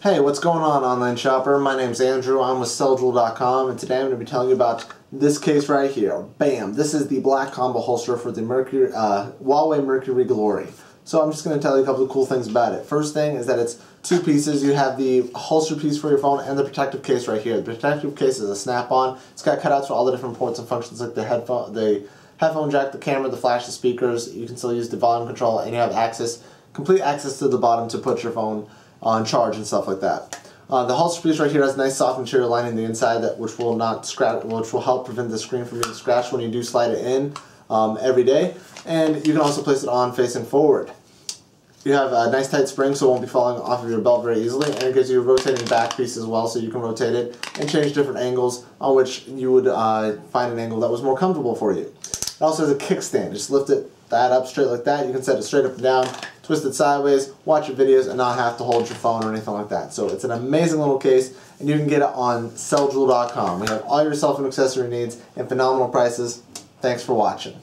Hey, what's going on, online shopper? My name's Andrew. I'm with CellJewel.com, and today I'm going to be telling you about this case right here. Bam! This is the black combo holster for the Mercury, uh, Huawei Mercury Glory. So I'm just going to tell you a couple of cool things about it. First thing is that it's two pieces. You have the holster piece for your phone and the protective case right here. The protective case is a snap-on. It's got cutouts for all the different ports and functions like the headphone, the headphone jack, the camera, the flash, the speakers. You can still use the volume control, and you have access, complete access to the bottom to put your phone on charge and stuff like that. Uh, the holster piece right here has a nice soft material lining the inside that which will not scratch, which will help prevent the screen from being scratched when you do slide it in um, every day. And you can also place it on facing forward. You have a nice tight spring so it won't be falling off of your belt very easily and it gives you a rotating back piece as well so you can rotate it and change different angles on which you would uh, find an angle that was more comfortable for you. It also has a kickstand. Just lift it that up straight like that. You can set it straight up and down, twist it sideways, watch your videos, and not have to hold your phone or anything like that. So it's an amazing little case, and you can get it on celljewel.com. We have all your cell phone accessory needs and phenomenal prices. Thanks for watching.